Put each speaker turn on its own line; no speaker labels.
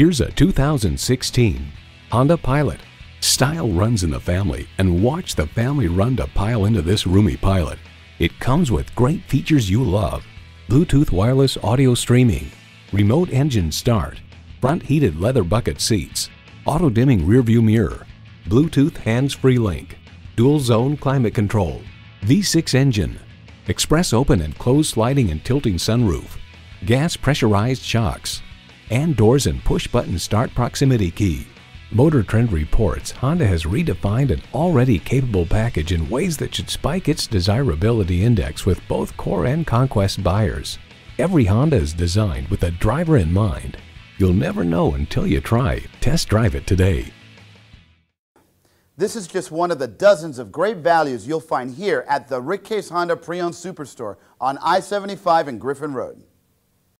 Here's a 2016 Honda Pilot. Style runs in the family and watch the family run to pile into this roomy Pilot. It comes with great features you love. Bluetooth wireless audio streaming, remote engine start, front heated leather bucket seats, auto dimming rearview mirror, Bluetooth hands-free link, dual zone climate control, V6 engine, express open and close sliding and tilting sunroof, gas pressurized shocks, and doors and push button start proximity key. Motor Trend reports Honda has redefined an already capable package in ways that should spike its desirability index with both core and conquest buyers. Every Honda is designed with the driver in mind. You'll never know until you try. Test drive it today.
This is just one of the dozens of great values you'll find here at the Rick Case Honda Pre-Owned Superstore on I-75 and Griffin Road.